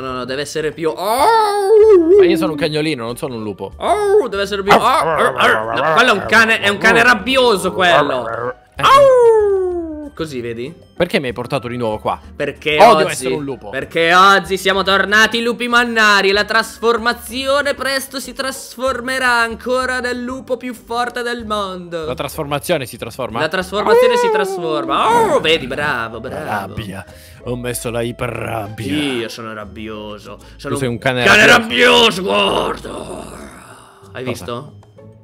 no, no, no, deve essere più... Ma io sono un cagnolino, non sono un lupo. Oh, deve essere più... Oh, oh, oh. No, quello è un cane, è un cane rabbioso quello. Così, vedi? Perché mi hai portato di nuovo qua? Perché Odio oggi essere un lupo. Perché oggi siamo tornati lupi mannari e la trasformazione presto si trasformerà ancora nel lupo più forte del mondo. La trasformazione si trasforma? La trasformazione si trasforma. Oh, vedi, bravo, bravo. Rabbia. Ho messo la iperrabbia. Io sono rabbioso. Sono Tu sei un cane cane rabbioso. rabbioso, guarda. Hai visto?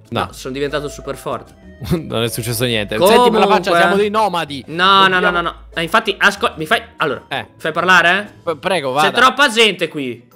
No, Sono diventato super forte. non è successo niente. Comunque- Senti, la faccia, siamo dei nomadi. No, no, no, Dobbiamo- no, no. Eh, infatti, ascolta, mi fai. Allora, Eh. fai parlare? P- Prego, C'è vada. troppa gente qui.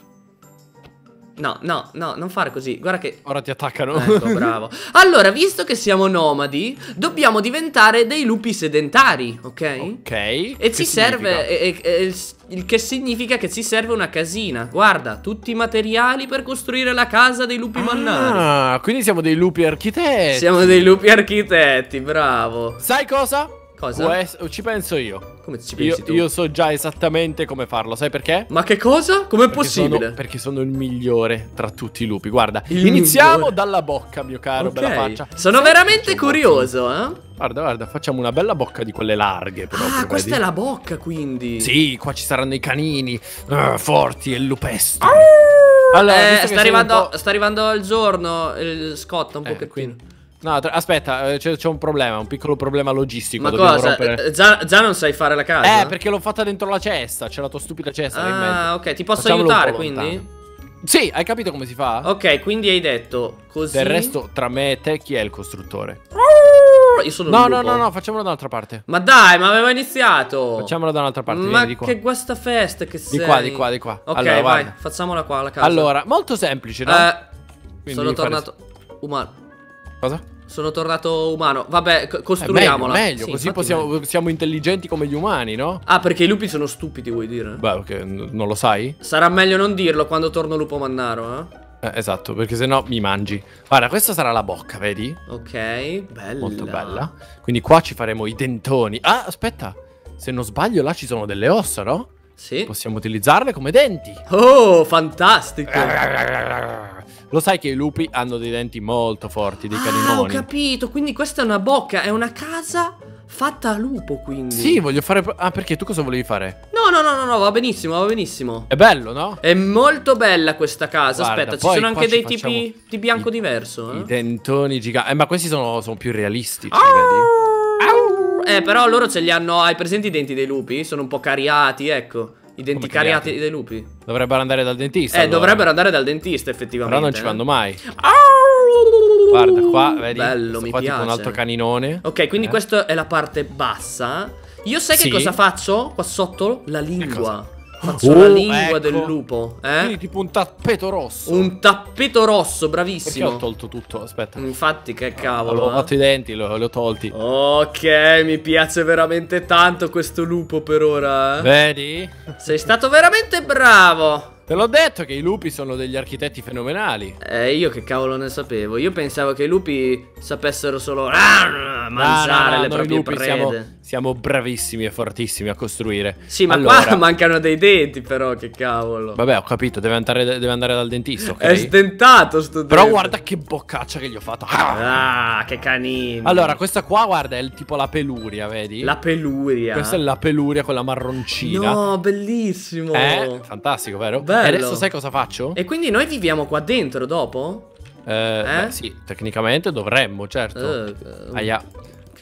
No, no, no, non fare così. Guarda che. Ora ti attaccano. Ecco, bravo. Allora, visto che siamo nomadi, dobbiamo diventare dei lupi sedentari, ok? ok. E Che ci serve, e- e- il, il che significa che ci serve una casina. Guarda, tutti i materiali per costruire la casa dei lupi mannari. Ah, quindi siamo dei lupi architetti. Siamo dei lupi architetti, bravo. Sai cosa? Cosa? Quest- ci penso io. Come ci Io, pensi tu? io so già esattamente come farlo, sai perché? Ma che cosa? Com'è possibile? sono- perché sono il migliore tra tutti i lupi. Guarda, Il iniziamo migliore. dalla bocca, mio caro, Ok. bella faccia. Sono Sai veramente curioso, eh? Guarda, guarda, facciamo una bella bocca di quelle larghe proprio, Ah, questa vedi? è la bocca, quindi. Sì, qua ci saranno i canini ah, forti e lupestri. Allora, eh, sta arrivando, sta arrivando il giorno, il scotta un Eh, pochettino. quindi- No, tra- aspetta, eh, c'è, c'è un problema, un piccolo problema logistico. Ma dobbiamo cosa? rompere- Eh, Già, già non sai fare la casa? Eh, perché l'ho fatta dentro la cesta. C'è la tua stupida cesta. Ah, ok, ti posso Facciamolo aiutare quindi? Sì, hai capito come si fa? Ok, quindi hai detto così. Del resto, tra me e te, chi è il costruttore? Io sono No, no, no, no, facciamolo da un'altra parte. Ma dai, ma aveva iniziato. Facciamolo da un'altra parte. Ma vieni che guasta festa che sei. Di qua, di qua, di qua. Ok, Allora, vai, guarda. facciamola qua la casa. Allora, molto semplice, no? Eh, Quindi sono devi fare- tornato umano. Cosa? Sono tornato umano. Vabbè, co- Eh, costruiamola. meglio, meglio, Sì, così possiamo, siamo intelligenti come gli umani, no? Ah, perché i lupi sono stupidi, vuoi dire? Beh, ok, non lo sai? Sarà meglio non dirlo quando torno lupo mannaro, eh? Eh, esatto, perché sennò mi mangi. Guarda, questa sarà la bocca, vedi? Ok, bella. Molto bella. Quindi qua ci faremo i dentoni. Ah, aspetta. Se non sbaglio, là ci sono delle ossa, no? Sì. Possiamo utilizzarle come denti. Oh, fantastico. Lo sai che i lupi hanno dei denti molto forti, dei Ah, ho caninoni. capito. Quindi questa è una bocca, è una casa fatta a lupo, quindi. Sì, voglio fare. Ah, perché tu cosa volevi fare? No, no, no, no, no, va benissimo, va benissimo. È bello, no? È molto bella questa casa. Guarda, Aspetta, ci sono anche dei tipi di bianco i- diverso, I eh? dentoni giganti. Eh, ma questi sono, sono più realistici, Ah! vedi? Eh, però loro ce li hanno. Hai presenti i denti dei lupi? Sono un po' cariati, ecco. I denti cariati dei lupi. Dovrebbero andare dal dentista. Eh, allora. dovrebbero andare dal dentista, effettivamente. Però non ci eh. vanno mai. Guarda, qua, vedi? Bello, mi qua piace. tipo un altro caninone. Ok, quindi Eh. questa è la parte bassa. Io sai Sì. che cosa faccio? Qua sotto? La lingua. Faccio Oh, la lingua ecco. del lupo. Quindi Eh? tipo un tappeto rosso. Un tappeto rosso, Perché ho bravissimo. tolto tutto? Aspetta. Infatti, che Avevo cavolo. eh. fatto i denti, li ho, ho tolti. Ok, mi piace veramente tanto questo lupo per ora. eh. Vedi? Sei stato veramente bravo. Te l'ho detto che i lupi sono degli architetti fenomenali. Eh, io che cavolo ne sapevo? Io pensavo che i lupi sapessero solo ah, mangiare No, no, no, le proprie prede. siamo, siamo bravissimi e fortissimi a costruire. Sì, ma Allora, qua mancano dei denti, però, che cavolo. Vabbè, ho capito, deve andare, deve andare dal dentista, ok? È stentato sto Però dente. guarda che boccaccia che gli ho fatto. Ah, che canino. Allora, questa qua, guarda, è tipo la peluria, vedi? La peluria. Questa è la peluria, quella marroncina. No, bellissimo. Eh, fantastico, vero? Bello. E adesso sai cosa faccio? E quindi noi viviamo qua dentro dopo? Eh, Eh? beh, sì, tecnicamente dovremmo, certo. Eh, Aia.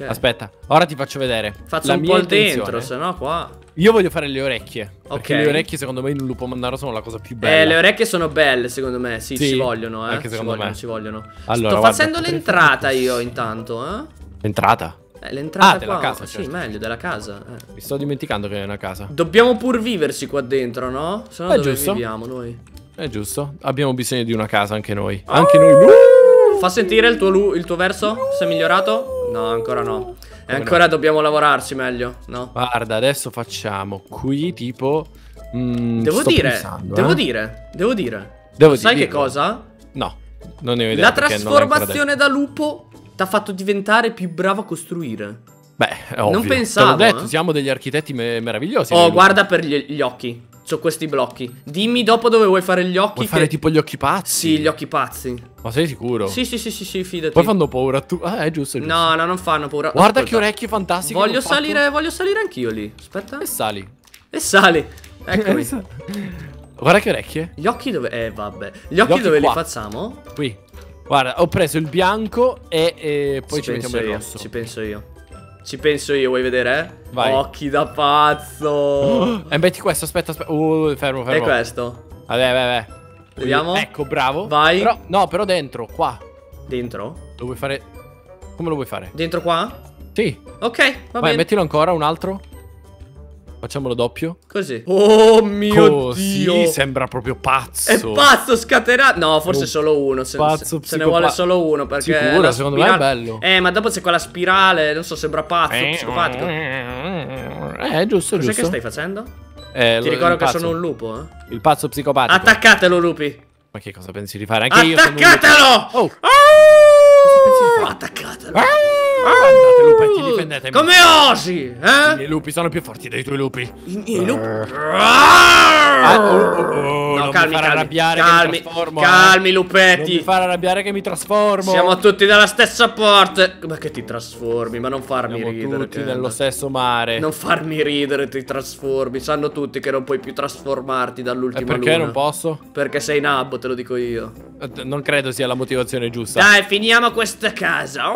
Ok. Aspetta, ora ti faccio vedere. Faccio La un po' il dentro, se no qua. Io voglio fare le orecchie. Ok. le orecchie, secondo me, in un lupo mannaro sono la cosa più bella. Eh, le orecchie sono belle, secondo me. Sì, Sì, ci vogliono, eh. anche ci secondo vogliono, me. ci vogliono. Allora, Sto guarda, facendo l'entrata io intanto, eh. Entrata. Eh, l'entrata Ah, della qua. casa, Sì, certo. meglio, della casa. eh. Mi sto dimenticando che è una casa. Dobbiamo pur viversi qua dentro, no? Se no È dove giusto. viviamo noi? È giusto. Abbiamo bisogno di una casa anche noi. Ah! Anche noi. Fa sentire il tuo, il tuo verso? Si è migliorato? No, ancora no. E ancora dobbiamo lavorarci meglio, no? Guarda, adesso facciamo qui tipo. mm, Devo dire, pensando, devo eh. dire, devo dire. Devo Sai che dirlo. cosa? No, non ne ho idea. La trasformazione da lupo ti ha fatto diventare più bravo a costruire. Beh, è ovvio. Non pensavo, Te l'ho detto, eh. siamo degli architetti me- meravigliosi. Oh, guarda per gli, gli occhi. C'ho questi blocchi. Dimmi dopo dove vuoi fare gli occhi. Vuoi che- fare tipo gli occhi pazzi? Sì, gli occhi pazzi. Ma sei sicuro? Sì, sì, sì, sì, sì, fidati. Poi fanno paura tu. Ah, è giusto, è giusto. No, no, non fanno paura. Guarda Ascolta, che orecchie fantastiche. Voglio salire, voglio salire anch'io lì. Aspetta. E sali. E sali. Eccomi. Guarda che orecchie. Gli occhi dove. Eh, vabbè. Gli occhi, occhi dove qua. li facciamo? Qui. Guarda, ho preso il bianco e, e poi ci, penso mettiamo il io. rosso. Ci penso io. Ci penso io, vuoi vedere? Vai. Occhi da pazzo. E metti questo, aspetta, aspetta. Uh, fermo, fermo. e questo? Vabbè, vabbè, vabbè. Vediamo. Ecco, bravo. Vai. Però, no, però dentro, qua. Dentro? Lo vuoi fare? Come lo vuoi fare? Dentro qua? Sì. Ok, va Vai, bene. mettilo ancora, un altro. Facciamolo doppio. Così. Oh mio Così dio. sembra proprio pazzo. È pazzo scatenato. No, forse Un solo uno. Se, pazzo se- se ne vuole solo uno. Perché Sicuro, secondo me è bello. Eh, ma dopo c'è quella spirale. Non so, sembra pazzo, Eh, psicopatico. Eh, giusto, Cos'è giusto. che stai facendo? Eh, Ti ricordo che pazzo. sono un lupo, eh. Il pazzo psicopatico. Attaccatelo, lupi. Ma che cosa pensi di fare? Anche io sono un lupo. Attaccatelo! Oh, Ah! Attaccatelo. Andate lupetti, difendetemi. Come osi, I eh? miei lupi sono più forti dei tuoi lupi. I miei lupi. Ah, oh, oh, oh, No, non calmi, mi calmi, arrabbiare calmi, che mi trasformo. calmi, eh. Non mi lupetti. fare arrabbiare che mi trasformo. Siamo tutti dalla stessa parte. Ma che ti trasformi? Ma non farmi Siamo ridere. tutti nello stesso mare. Non farmi ridere, ti trasformi. Sanno tutti che non puoi più trasformarti dall'ultima perché luna. non posso? Perché sei nabbo, te lo dico io. Eh, Non credo sia la motivazione giusta. Dai, finiamo questa casa.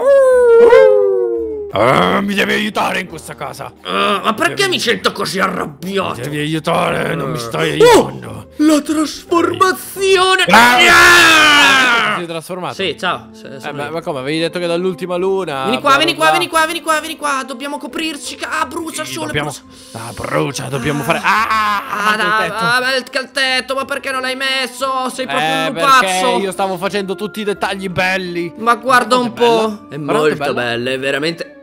Ah, mi devi aiutare in questa casa. Ah, ma perché mi sento così Mi arrabbiato? devi aiutare, non mi stai Oh, aiutando. la trasformazione. Ah! Ah! Sei trasformato? Sì, ciao. Eh, ma, ma come? Avevi detto che dall'ultima luna. Vieni qua, bla, vieni bla, qua, bla. vieni qua, vieni qua, vieni qua. Dobbiamo coprirci. Ah, brucia il Sì, sole, dobbiamo... brucia. Ah, brucia, dobbiamo fare... Ah, Ah, il tetto. ah, bel caltetto, ma perché non l'hai messo? Sei proprio Eh, un pupazzo. io stavo facendo tutti i dettagli belli. Ma guarda un po'. quanto È molto bella. bella, è veramente.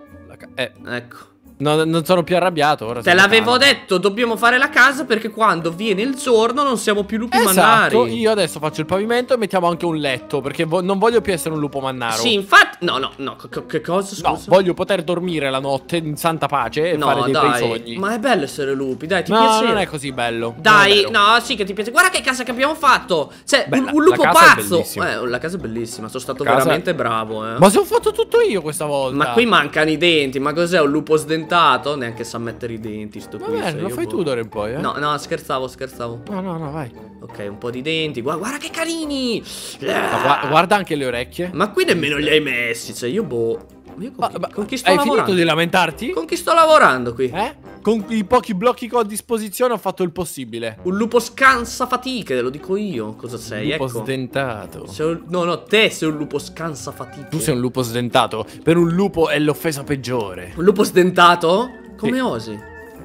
Eh, Ecco. No, non sono più arrabbiato ora. Te l'avevo detto, dobbiamo fare la casa perché quando viene il giorno non siamo più lupi Esatto, mannari. io adesso faccio il pavimento e mettiamo anche un letto Perché vo- non voglio più essere un lupo mannaro Sì, infatti. No, no, no. Che cosa? Scusa. No, voglio poter dormire la notte in santa pace e No, fare dei dai. bei sogni Ma è bello essere lupi, dai, ti No, piace? non è così bello Dai, vero. no, sì che ti piace. Guarda che casa che abbiamo fatto. Cioè, Bella, un, un lupo la pazzo. Eh, la casa è bellissima. Sono stato casa- veramente bravo, eh. Ma se ho fatto tutto io questa volta Ma qui mancano i denti. Ma cos'è? Un lupo sdentato? Neanche sa mettere i denti. Sto qui. sei lo fai boh. tu d'ora in poi, eh No, no, scherzavo, scherzavo. no, no, no, vai Ok, un po' di denti. Guarda, guarda che carini. Ma gua- guarda anche le orecchie Ma qui nemmeno li hai messi. Cioè, io boh. Ma io con, Ma- chi, ma- con chi sto Hai lavorando? finito di lamentarti? Con chi sto lavorando qui? Eh? Con i pochi blocchi che ho a disposizione ho fatto il possibile Un lupo scansa fatiche, te lo dico io. Cosa sei? Lupo ecco. sdentato un- No, no, te sei un lupo scansa fatiche. Tu sei un lupo sdentato Per un lupo è l'offesa peggiore Un lupo sdentato? Come Sì. osi?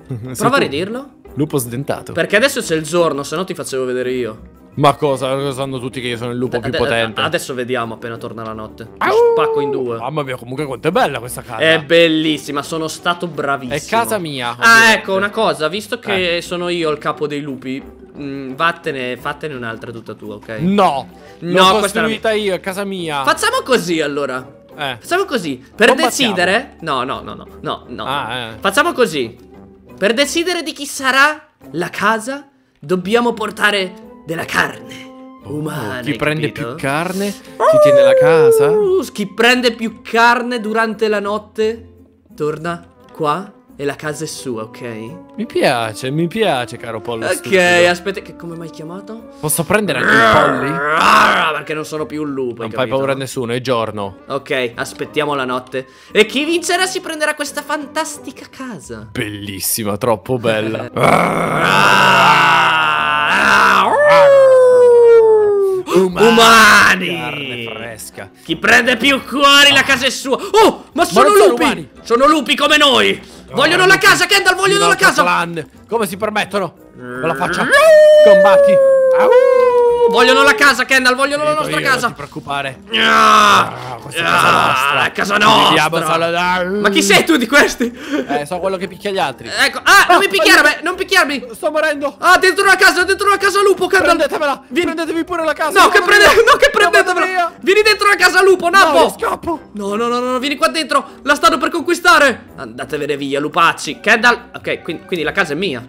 Prova a ridirlo. Lupo sdentato Perché adesso c'è il giorno, se no ti facevo vedere io. Ma cosa? Lo sanno tutti che io sono il lupo più potente Adesso vediamo appena torna la notte. Au! spacco in due. Mamma mia comunque quanto è bella questa casa È bellissima, sono stato bravissimo. È casa mia Ah, ovviamente. ecco, una cosa, visto che Eh. sono io il capo dei lupi, mh, vattene, fattene un'altra tutta tua, ok? No No, L'ho questa è la costruita io, è casa mia Facciamo così allora. Eh Facciamo così. Per decidere. No, no, no, no, no, no. Ah, eh. Facciamo così. Per decidere di chi sarà la casa, dobbiamo portare della carne. Umana. Oh, Chi prende capito? più carne Ti tiene la casa Uh, chi prende più carne durante la notte torna qua e la casa è sua, ok? Mi piace, mi piace caro pollo Ok, stupido. aspetta, che come mi hai chiamato? Posso prendere anche i polli? Ah, Perché non sono più un lupo. Non fai paura a nessuno, è giorno Ok, aspettiamo la notte. E chi vincerà si prenderà questa fantastica casa. Bellissima, troppo bella Umani! Carne fresca Chi prende più cuori la casa è sua. Oh, ma sono sono lupi! umani. Sono lupi come noi! Vogliono la casa, Kendall, vogliono la casa! clan. Come si permettono? Con la faccia Combatti Au. Vogliono la casa, Kendall, vogliono la nostra io, Non casa! ti preoccupare Ah, questa è casa nostra. è casa Viviamo nostra! solo da- Ma chi sei tu di questi? Eh, sono quello che picchia gli altri Ecco, ah, non mi picchiarmi, non picchiarmi! Sto morendo Ah, dentro la casa, dentro la casa lupo, Kendall! Prendetemela Vieni. Prendetevi pure la casa No, che prende... No, che via. Vieni dentro la casa lupo, No, Nappo! io scappo No, no, no, no, no, vieni qua dentro! La stanno per conquistare! Andatevene via, lupacci! Kendall... Ok, quindi, quindi la casa è mia.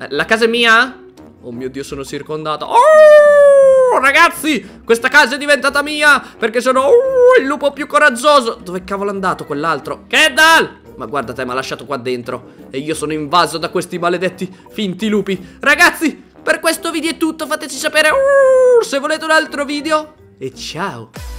Eh, La casa è mia? Oh mio Dio, sono circondato. Oh, ragazzi, questa casa è diventata mia perché sono oh, il lupo più coraggioso. Dove cavolo è andato quell'altro? Kendall! Ma guarda te, mi ha lasciato qua dentro. E io sono invaso da questi maledetti finti lupi. Ragazzi, per questo video è tutto. Fateci sapere uh, se volete un altro video. E ciao!